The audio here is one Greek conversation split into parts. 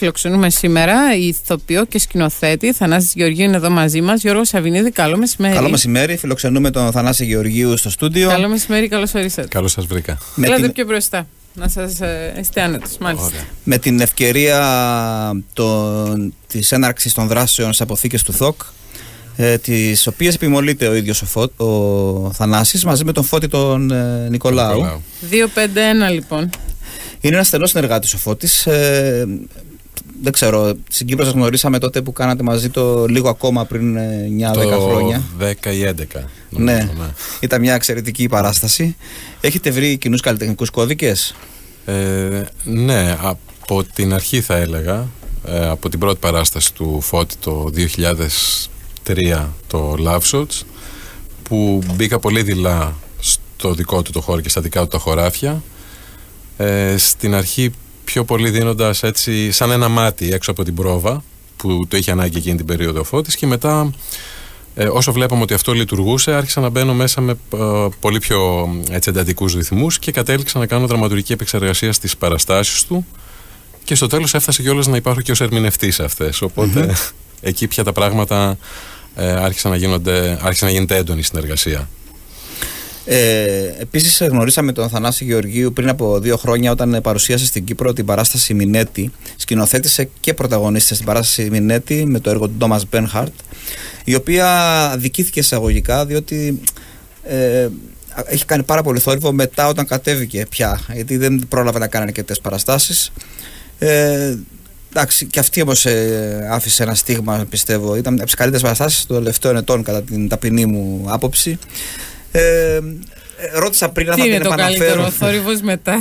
φιλοξενούμε σήμερα η ηθοποιό και σκηνοθέτη Θανάσης Γεωργίου είναι εδώ μαζί μας. Γιώργο Σαββινίδη, καλό μεσημέρι. Καλό μεσημέρι. Φιλοξενούμε τον Θανάση Γεωργίου στο στούδιο. Καλό μεσημέρι, καλώς ορίσατε. Καλώς σας βρήκα. Έλατε την... πιο μπροστά. Να σας ε, είστε άνετος, μάλιστα. Με την ευκαιρία της έναρξης των δράσεων στις αποθήκες του ΘΟΚ, ε, τις οποίες επιμολείται ο ίδιος ο, ο Θανάσης μαζί με τον Φώτη τον ε, Νικολάου. 251 λοιπόν. Είναι ένας στενός συνεργάτης ο Φώτης. Ε, δεν ξέρω, στην Κύπρο σας γνωρίσαμε τότε που κάνατε μαζί το λίγο ακόμα πριν 9-10 ε, χρόνια. 10 ή 11. ναι. ναι, ήταν μια εξαιρετική παράσταση. Έχετε βρει κοινούς καλλιτεχνικούς κώδικες; Ε, ναι, από την αρχή θα έλεγα. Ε, από την πρώτη παράσταση του Φώτη το 2003 το Love Shots που μπήκα πολύ δειλά στο δικό του το χώρο και στα δικά του τα χωράφια ε, στην αρχή πιο πολύ δίνοντας έτσι σαν ένα μάτι έξω από την πρόβα που το είχε ανάγκη εκείνη την περίοδο φώτης και μετά ε, όσο βλέπαμε ότι αυτό λειτουργούσε άρχισα να μπαίνω μέσα με ε, πολύ πιο έτσι, εντατικούς ρυθμούς και κατέληξα να κάνω δραματουργική επεξεργασία στις παραστάσεις του. Και στο τέλος έφτασε κιόλας να υπάρχω και ως ερμηνευτής αυτές. Εκεί πια τα πράγματα ε, άρχισαν να, γίνονται, άρχισε να γίνεται έντονη συνεργασία. Ε, Επίσης, γνωρίσαμε τον Θανάση Γεωργίου πριν από δύο χρόνια όταν παρουσίασε στην Κύπρο την παράσταση Μινέτη. Σκηνοθέτησε και πρωταγωνίστησε στην παράσταση Μινέτη με το έργο του Ντόμα Μπένχαρτ, η οποία δικήθηκε εισαγωγικά διότι ε, έχει κάνει πάρα πολύ θόρυβο μετά όταν κατέβηκε πια, γιατί δεν πρόλαβε να κάνει αρκετές παραστάσεις. Ε, εντάξει, και αυτή όμως ε, άφησε ένα στίγμα, πιστεύω. Ήταν από τις καλύτερες παραστάσεις των τελευταίων ετών, κατά την ταπεινή μου άποψη. Ε, ρώτησα πριν αν θα την επαναφέρω. Τι είναι το καλύτερο, ο θόρυβος μετά,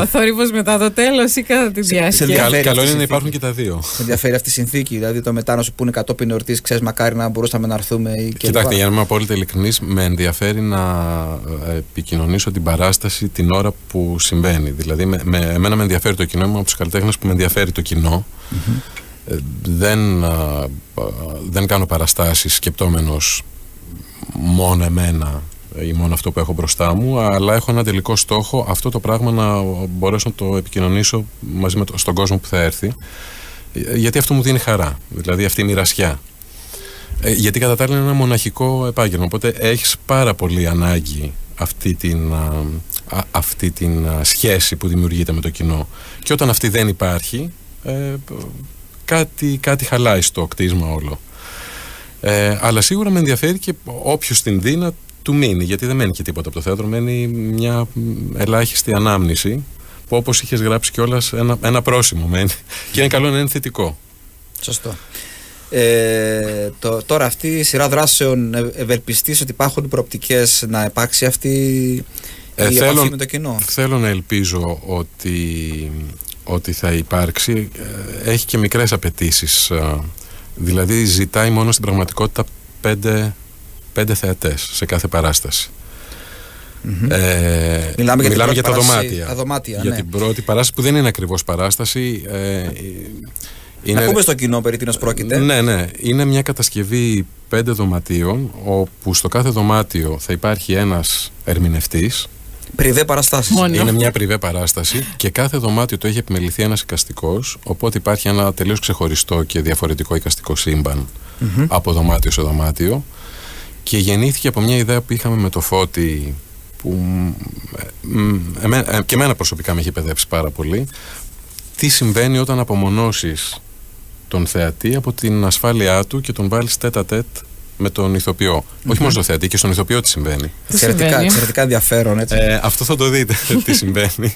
ο θόρυβος μετά το τέλος ή κατά τη διάρκεια; Καλό είναι να υπάρχουν και τα δύο. Με ενδιαφέρει αυτή η συνθήκη, δηλαδή το μετάνο που είναι κατόπιν εορτής, ξέρεις μακάρι να μπορούσαμε να έρθουμε. Κοιτάξτε, για να είμαι απόλυτα ειλικρινής, με ενδιαφέρει να ε, επικοινωνήσω την παράσταση την ώρα που συμβαίνει. Δηλαδή, με, με, εμένα με ενδιαφέρει το κοινό, είμαι από τους καλλιτέχνες που με ενδιαφέρει το κοινό. Mm-hmm. δεν, δεν κάνω παραστάσεις σκεπτόμενος μόνο εμένα ή μόνο αυτό που έχω μπροστά μου, αλλά έχω ένα τελικό στόχο αυτό το πράγμα να μπορέσω να το επικοινωνήσω μαζί με το, στον κόσμο που θα έρθει. Γιατί αυτό μου δίνει χαρά, δηλαδή αυτή η μοιρασιά. Ε, γιατί κατά τα άλλα είναι ένα μοναχικό επάγγελμα, οπότε έχεις πάρα πολύ ανάγκη αυτή την, αυτή την σχέση που δημιουργείται με το κοινό. Και όταν αυτή δεν υπάρχει, ε, κάτι, κάτι χαλάει στο κτίσμα όλο. Ε, αλλά σίγουρα με ενδιαφέρει και όποιος την δει να του μείνει, γιατί δεν μένει και τίποτα από το θέατρο, μένει μια ελάχιστη ανάμνηση που όπως είχες γράψει κιόλας ένα, ένα πρόσημο μένει και είναι καλό να είναι θετικό. Σωστό. Ε, το, τώρα αυτή η σειρά δράσεων ευελπιστείς ότι υπάρχουν προοπτικές να υπάρξει αυτή η ε, θέλω, με το κοινό; Θέλω να ελπίζω ότι, ότι θα υπάρξει. Ε, έχει και μικρές απαιτήσεις. Ε, δηλαδή ζητάει μόνο στην πραγματικότητα πέντε πέντε θεατές σε κάθε παράσταση. Ε, μιλάμε για, μιλάμε για τα δωμάτια. Τα δωμάτια για ναι. την πρώτη παράσταση που δεν είναι ακριβώς παράσταση. Ε, είναι, να πούμε στο κοινό περί τίνος πρόκειται. Ναι, ναι. Είναι μια κατασκευή πέντε δωματίων όπου στο κάθε δωμάτιο θα υπάρχει ένας ερμηνευτής Πριβέ παραστάσεις. Είναι μια πριβέ παράσταση και κάθε δωμάτιο το έχει επιμεληθεί ένας οικαστικό. Οπότε υπάρχει ένα τελείως ξεχωριστό και διαφορετικό οικαστικό από δωμάτιο σε δωμάτιο και γεννήθηκε από μια ιδέα που είχαμε με το Φώτη που ε, και εμένα προσωπικά με έχει παιδέψει πάρα πολύ τι συμβαίνει όταν απομονώσεις τον θεατή από την ασφάλειά του και τον βάλεις τέτα τέτ με τον ηθοποιό; Όχι μόνο στο θεατή, και στον ηθοποιό τι συμβαίνει. Εξαιρετικά, εξαιρετικά ενδιαφέρον, έτσι. Ε, αυτό θα το δείτε τι συμβαίνει.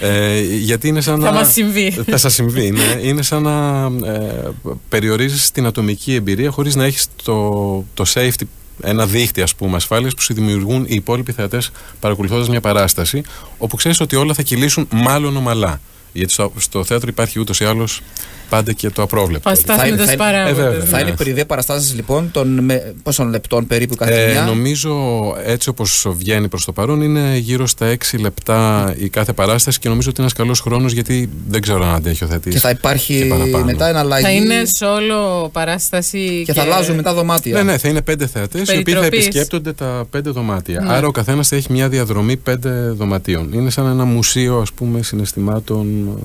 Ε, γιατί είναι σαν να. Θα μας συμβεί. Θα σας συμβεί. Ναι. Είναι σαν να ε, περιορίζεις την ατομική εμπειρία χωρίς να έχεις το, το safety ένα δίχτυ ας πούμε ασφάλειας που σου δημιουργούν οι υπόλοιποι θεατές παρακολουθώντας μια παράσταση όπου ξέρεις ότι όλα θα κυλήσουν μάλλον ομαλά. Γιατί στο, στο θέατρο υπάρχει ούτως ή άλλως πάντα και το απρόβλεπτο. Θα, θα, είναι, ε, θα είναι πριβέ παραστάσεις λοιπόν των με, πόσων λεπτών περίπου κάθε ε, Νομίζω έτσι όπως βγαίνει προς το παρόν είναι γύρω στα 6 λεπτά η κάθε παράσταση και νομίζω ότι είναι ένας καλός χρόνος γιατί δεν ξέρω αν αντέχει ο θεατή. Και θα υπάρχει και μετά ένα αλλαγή. Θα είναι σε όλο παράσταση. Και, και θα αλλάζουν μετά δωμάτια. Ναι, ναι, θα είναι πέντε θεατές οι οποίοι θα επισκέπτονται τα πέντε δωμάτια. Ναι. Άρα ο καθένας θα έχει μια διαδρομή πέντε δωματίων. Είναι σαν ένα μουσείο ας πούμε συναισθημάτων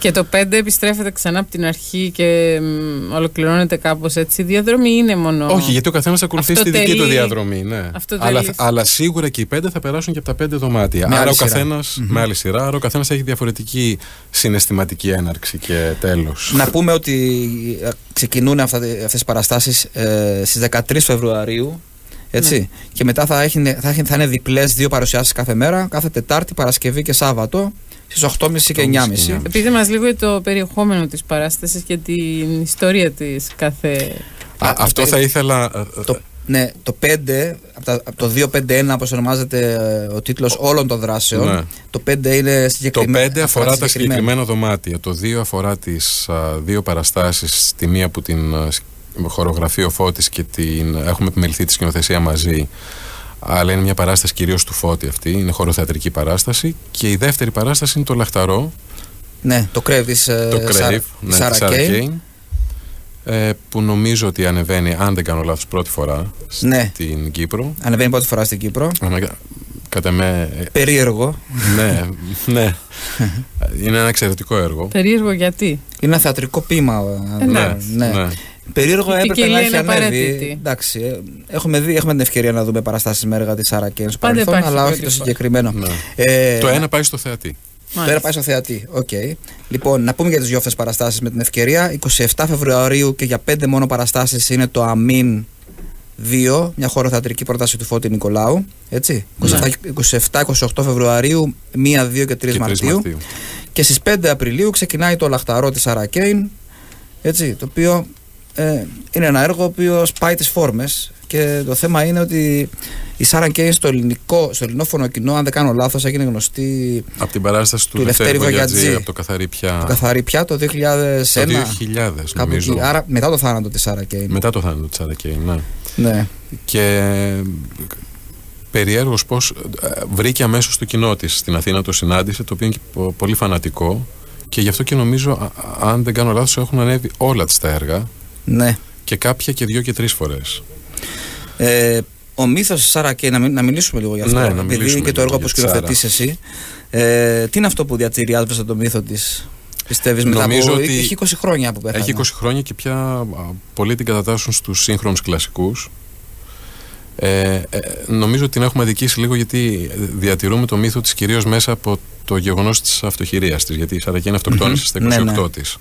Και το 5 επιστρέφεται ξανά από την αρχή και μ, ολοκληρώνεται κάπως έτσι. Η διαδρομή είναι μόνο. Όχι, γιατί ο καθένας θα ακολουθήσει Αυτό τη δική του τελεί- διαδρομή. Ναι. Αυτό αλλά, τελείς. αλλά σίγουρα και οι πέντε θα περάσουν και από τα πέντε δωμάτια. Με άρα άλλη ο σειρά. καθένας, με άλλη σειρά, άρα ο καθένας έχει διαφορετική συναισθηματική έναρξη και τέλος. Να πούμε ότι ε, ξεκινούν αυτά, αυτές οι παραστάσεις ε, στις 13 Φεβρουαρίου έτσι. Ναι. Και μετά θα, έχει, θα, έχει, θα είναι διπλές δύο παρουσιάσεις κάθε μέρα, κάθε Τετάρτη, Παρασκευή και Σάββατο στις 8.30 και 9.30. 9.30. Επειδή μας λίγο το περιεχόμενο της παράστασης και την ιστορία της κάθε. Α, αυτό θα ήθελα. ε, Το, ναι, το 5, από, τα, από το 251 όπως ονομάζεται ε, ο τίτλος όλων των δράσεων, Ναι. το 5 είναι Το συγκεκριμένο. 5 αφορά τα συγκεκριμένα δωμάτια. Το 2 αφορά τις δύο παραστάσεις. Τη μία που την α, σ- χορογραφεί ο Φώτης και την έχουμε επιμεληθεί τη σκηνοθεσία μαζί. Αλλά είναι μια παράσταση κυρίως του Φώτη αυτή. Είναι χωροθεατρική παράσταση. Και η δεύτερη παράσταση είναι το Λαχταρό. Ναι, το κρέβ της ε, το Σάρα- Crave, της ναι, Σάρα της Sarah Κέιν. Kane, ε, που νομίζω ότι ανεβαίνει, αν δεν κάνω λάθος, πρώτη φορά Ναι. στην Κύπρο. Ανεβαίνει πρώτη φορά στην Κύπρο. Ανα- Κατά με. ε, Περίεργο. ναι, ναι. Είναι ένα εξαιρετικό έργο. Περίεργο γιατί; Είναι ένα θεατρικό ποίημα. ε, ναι, ναι. Περίεργο Η έπρεπε ποικιλία να έχει είναι ανέβει. απαραίτητη. Εντάξει, ε, έχουμε, δει, έχουμε την ευκαιρία να δούμε παραστάσεις με έργα της Σάρα Κέιν στο Πάντα παρελθόν, υπάρχει αλλά όχι πρώτη το φορά. συγκεκριμένο. Ναι. Ε, Το ένα πάει στο θεατή. Τώρα πάει στο θεατή. Οκ. Λοιπόν, να πούμε για τις δύο αυτές παραστάσεις με την ευκαιρία. 27 Φεβρουαρίου και για πέντε μόνο παραστάσεις είναι το Αμήν 2, μια χωροθεατρική πρόταση του Φώτη Νικολάου. Έτσι. Ναι. 27-28 Φεβρουαρίου, 1, 2 και 3 Και 3 Μαρτίου. Μαρτίου. Και στις 5 Απριλίου ξεκινάει το Λαχταρό της Σάρα Κέιν, έτσι, το οποίο ε, είναι ένα έργο το οποίος σπάει τις φόρμες και το θέμα είναι ότι η Σάρα Κέιν στο, ελληνικό, στο ελληνόφωνο κοινό, αν δεν κάνω λάθος, έγινε γνωστή Από την παράσταση του, Του Λευτέρη Λευτέρη Βογιατζή, Βογιατζή. από το καθαρή πια. το καθαρή πια το 2001. Το 2000 κάπου νομίζω. εκεί. Άρα μετά το θάνατο της Σάρα Κέιν. Μετά το θάνατο της Σάρα Κέιν, ναι. Ναι. Και περιέργως πώς ε, βρήκε αμέσως το κοινό της στην Αθήνα, το συνάντησε, το οποίο είναι και πο- πολύ φανατικό και γι' αυτό και νομίζω, α- αν δεν κάνω λάθος, έχουν ανέβει όλα της τα έργα ναι. και κάποια και δύο και τρεις φορές. Ε, ο μύθος τη Σάρα Κέιν, να, μι- να μιλήσουμε λίγο γι' αυτό. Ναι, να επειδή είναι μιλήσουμε και το λίγο έργο που για τη σκηνοθετεί εσύ. Ε, τι είναι αυτό που διατηρεί άσβεστα το μύθο της, πιστεύεις, μετά Νομίζω από. ότι Έχει 20 χρόνια που πέθανε. Έχει 20 χρόνια και πια α, πολλοί την κατατάσσουν στους σύγχρονους κλασικούς. Ε, ε, νομίζω ότι την έχουμε αδικήσει λίγο γιατί διατηρούμε το μύθο της κυρίως μέσα από το γεγονός της αυτοχειρίας της γιατί η Σαρακίνη αυτοκτόνησε στα 28 Ναι, ναι. της.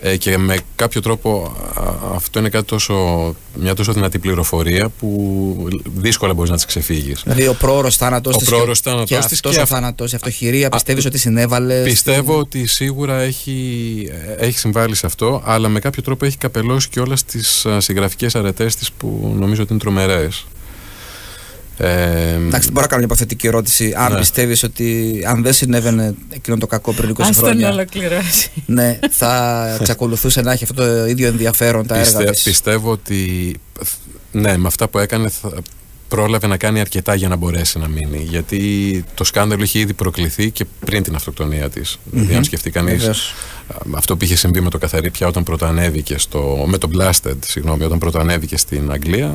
Ε, και με κάποιο τρόπο α, αυτό είναι κάτι τόσο, μια τόσο δυνατή πληροφορία που δύσκολα μπορείς να της ξεφύγεις. Δηλαδή ο πρόωρος θάνατος Ο της. πρόωρος θάνατος και της αυτός και ο αυ- θάνατος, η αυτοχειρία, πιστεύεις ότι συνέβαλες. Πιστεύω ότι σίγουρα έχει, έχει συμβάλει σε αυτό, αλλά με κάποιο τρόπο έχει καπελώσει και όλα τις α, συγγραφικές αρετές της που νομίζω ότι είναι τρομερές. Ε, Εντάξει, μπορώ να κάνω μια υποθετική ερώτηση. Αν Ναι. πιστεύεις ότι αν δεν συνέβαινε εκείνο το κακό πριν 20 Α τον χρόνια. ολοκληρώσει. ναι, θα εξακολουθούσε να έχει αυτό το ίδιο ενδιαφέρον τα έργα πιστε- της; πιστεύω ότι ναι, με αυτά που έκανε θα πρόλαβε να κάνει αρκετά για να μπορέσει να μείνει. Γιατί το σκάνδαλο είχε ήδη προκληθεί και πριν την αυτοκτονία της. Δηλαδή, αν σκεφτεί κανείς Βεβαίως. αυτό που είχε συμβεί με το καθαρί πια όταν πρώτα ανέβηκε στο, με το Blasted, συγγνώμη, όταν πρώτα ανέβηκε στην Αγγλία, ε,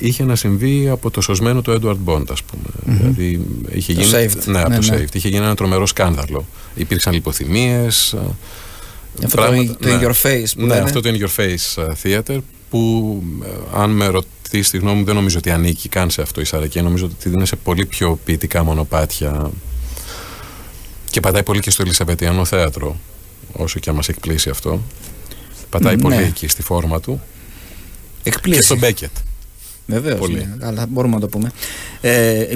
είχε να συμβεί από το σωσμένο του Edward Bond, ας πούμε. Δηλαδή, είχε Το γίνει, Saved. Ναι, από Ναι, το ναι. Saved. Είχε γίνει ένα τρομερό σκάνδαλο. Υπήρξαν λιποθυμίες, ε, Αυτό πράγματα- το, το ναι. In Your Face που ναι, λένε. αυτό το In Your Face uh, Theater που ε, αν με ρωτήσεις τη γνώμη μου δεν νομίζω ότι ανήκει καν σε αυτό η Σαρακέ. Νομίζω ότι είναι σε πολύ πιο ποιητικά μονοπάτια και πατάει πολύ και στο Ελισαβετιανό θέατρο όσο και αν μας εκπλήσει αυτό. Πατάει Ναι. πολύ εκεί στη φόρμα του Εκπλήσει. και στον Μπέκετ. Βεβαίως. Πολύ. Ναι, αλλά μπορούμε να το πούμε. Ε,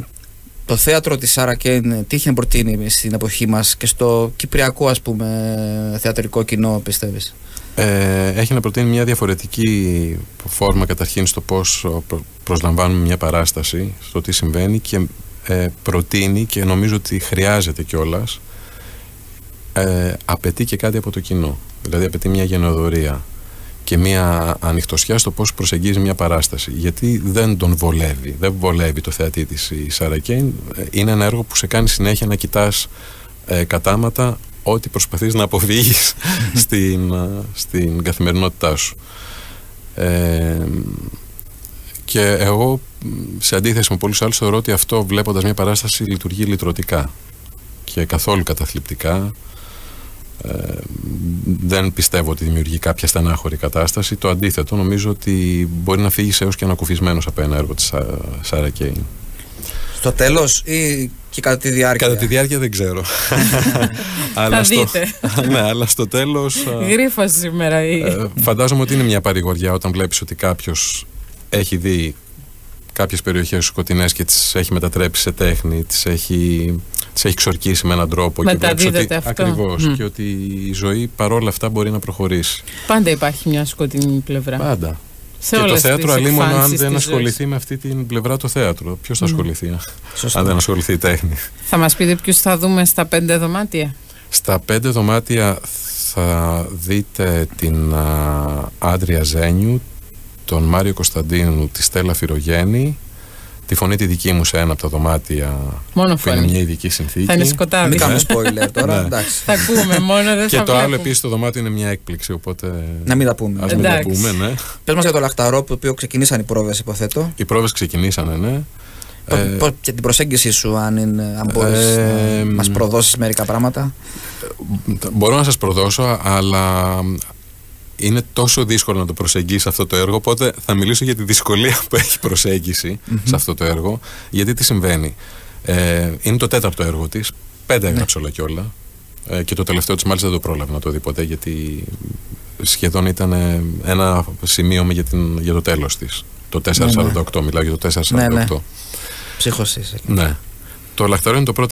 το θέατρο της Σάρα Κέιν τι είχε προτείνει στην εποχή μας και στο κυπριακό ας πούμε θεατρικό κοινό πιστεύεις; Ε, έχει να προτείνει μια διαφορετική φόρμα καταρχήν στο πώς ο, προ- προσλαμβάνουμε μια παράσταση, στο τι συμβαίνει και ε, προτείνει και νομίζω ότι χρειάζεται κιόλας. Ε, απαιτεί και κάτι από το κοινό. Δηλαδή απαιτεί μια γενοδορία και μια ανοιχτοσιά στο πώς προσεγγίζει μια παράσταση. Γιατί δεν τον βολεύει, δεν βολεύει το θεατή της η Σάρα Κέιν. Ε, Είναι ένα έργο που σε κάνει συνέχεια να κοιτάς ε, κατάματα ό,τι προσπαθείς να αποφύγεις στην, α, στην καθημερινότητά σου. Ε, και εγώ μ, σε αντίθεση με πολλούς άλλους θεωρώ ότι αυτό βλέποντας μια παράσταση λειτουργεί λυτρωτικά και καθόλου καταθλιπτικά Ε, δεν πιστεύω ότι δημιουργεί κάποια στενάχωρη κατάσταση. Το αντίθετο, νομίζω ότι μπορεί να φύγεις έως και ανακουφισμένος από ένα έργο της Σάρα Κέιν. Στο τέλος ή και κατά τη διάρκεια; Κατά τη διάρκεια δεν ξέρω. αλλά στο, ναι, αλλά στο τέλος. Γρήφο σήμερα. Ή... Ε, φαντάζομαι ότι είναι μια παρηγοριά όταν βλέπεις ότι κάποιος έχει δει κάποιες περιοχές σκοτεινές και τις έχει μετατρέψει σε τέχνη, τις έχει, τις έχει ξορκίσει με έναν τρόπο και ότι, αυτό. Ακριβώς, και ότι η ζωή παρόλα αυτά μπορεί να προχωρήσει. Πάντα υπάρχει μια σκοτεινή πλευρά. Πάντα. Σε και το θέατρο αλίμονο αν δεν ασχοληθεί με αυτή την πλευρά το θέατρο. Ποιος θα ασχοληθεί, αν δεν ασχοληθεί η τέχνη. Θα μας πείτε ποιους θα δούμε στα πέντε δωμάτια. Στα πέντε δωμάτια θα δείτε την Άντρια Ζένιου, τον Μάριο Κωνσταντίνου, τη Στέλλα Φυρογέννη, τη φωνή τη δική μου σε ένα από τα δωμάτια μόνο που είναι μια ειδική συνθήκη. Θα είναι σκοτάδι. Μην κάνουμε spoiler τώρα. Ναι. Θα ακούμε μόνο, δεν Και θα το άλλο επίσης το δωμάτιο είναι μια έκπληξη. Οπότε... Να μην τα πούμε. Ας μην τα πούμε, ναι. Πες μας για το λαχταρό, το οποίο ξεκινήσαν οι πρόβες υποθέτω. Οι πρόβες ξεκινήσανε, ναι. Ε, και την προσέγγιση σου, αν, είναι, αν μπορείς ε, να μας προδώσεις μερικά πράγματα. Μπορώ να σας προδώσω, αλλά είναι τόσο δύσκολο να το προσεγγίσεις αυτό το έργο, οπότε θα μιλήσω για τη δυσκολία που έχει προσέγγιση σε αυτό το έργο. Γιατί τι συμβαίνει; Ε, είναι το τέταρτο έργο της. Πέντε ναι. έγραψε όλα και όλα. Ε, και το τελευταίο της μάλιστα δεν το πρόλαβε να το δει ποτέ, γιατί σχεδόν ήταν ένα σημείο για, την, για το τέλος της. Το 448, ναι, ναι. μιλάω για το 448. Ναι, ναι. Ψύχωσης. Ναι. Το Λαχταρό είναι το πρώτο